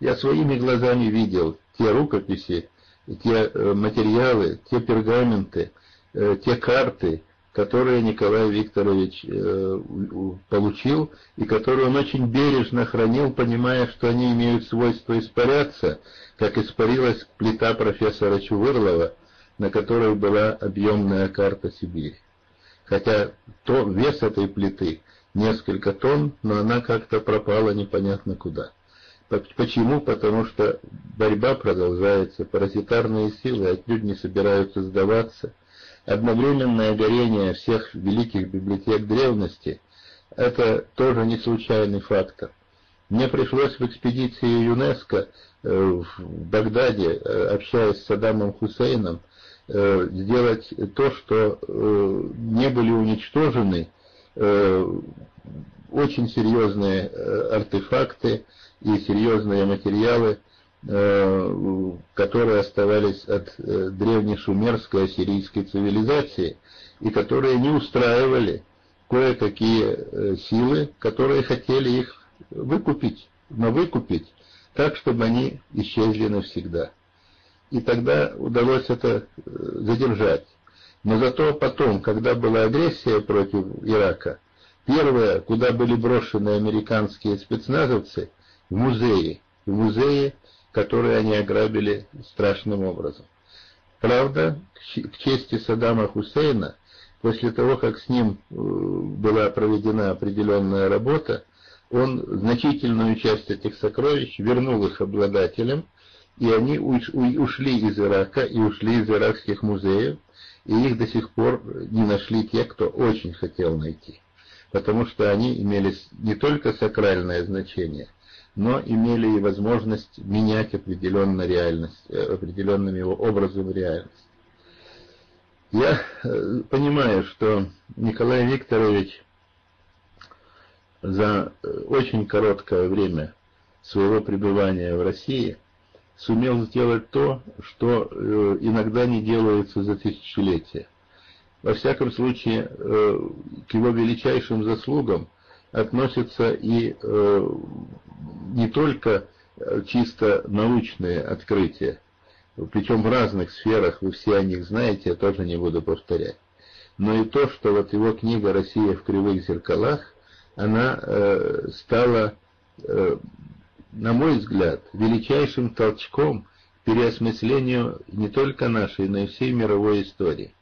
Я своими глазами видел те рукописи, те э, материалы, те пергаменты, э, те карты, которые Николай Викторович э, получил и которые он очень бережно хранил, понимая, что они имеют свойство испаряться, как испарилась плита профессора Чувырлова, на которой была объемная карта Сибири. Хотя то, вес этой плиты несколько тонн, но она как-то пропала непонятно куда. Почему? Потому что борьба продолжается, паразитарные силы отнюдь не собираются сдаваться. Одновременное горение всех великих библиотек древности – это тоже не случайный фактор. Мне пришлось в экспедиции ЮНЕСКО э, в Багдаде, э, общаясь с Саддамом Хусейном, э, сделать то, что не были уничтожены очень серьезные артефакты, и серьезные материалы, э, которые оставались от э, древней шумерской ассирийской цивилизации и которые не устраивали кое-какие э, силы, которые хотели их выкупить, но выкупить так, чтобы они исчезли навсегда. И тогда удалось это задержать. Но зато потом, когда была агрессия против Ирака, первое, куда были брошены американские спецназовцы – в музее, в музее, который они ограбили страшным образом. Правда, к чести Саддама Хусейна, после того, как с ним э, была проведена определенная работа, он значительную часть этих сокровищ вернул их обладателям, и они ушли из Ирака и ушли из иракских музеев, и их до сих пор не нашли те, кто очень хотел найти. Потому что они имели не только сакральное значение – но имели и возможность менять определенно реальность, э, определенным его образом реальность. Я э, понимаю, что Николай Викторович за э, очень короткое время своего пребывания в России сумел сделать то, что иногда не делается за тысячелетия. Во всяком случае, к его величайшим заслугам относятся и не только э, чисто научные открытия, причем в разных сферах, вы все о них знаете, я тоже не буду повторять, но и то, что вот его книга «Россия в кривых зеркалах», она э, стала, э, на мой взгляд, величайшим толчком к переосмыслению не только нашей, но и всей мировой истории.